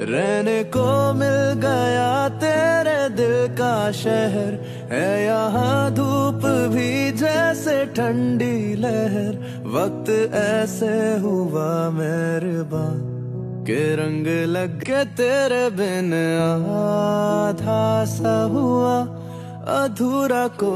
रहने को मिल गया तेरे दिल का शहर। है यहाँ धूप भी जैसे ठंडी लहर। वक्त ऐसे हुआ मेहरबान, के रंग लग के तेरे बिन आधा सा हुआ, अधूरा को